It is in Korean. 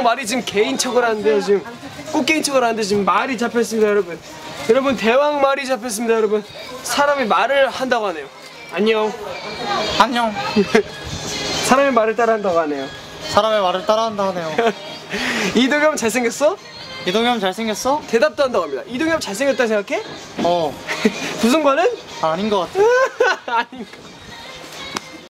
대왕 말이 지금 개인 척을 하는데요 지금 꽃게인 척을 하는데 지금 말이 잡혔습니다 여러분 여러분 대왕 말이 잡혔습니다 여러분 사람이 말을 한다고 하네요 안녕 안녕. 사람의 말을 따라 한다고 하네요 사람의 말을 따라한다 하네요. 이동엽 잘생겼어? 이동엽 잘생겼어? 대답도 한다고 합니다 이동엽 잘생겼다 생각해? 어. 부승관은? 아, 아닌 것 같아. 아닌가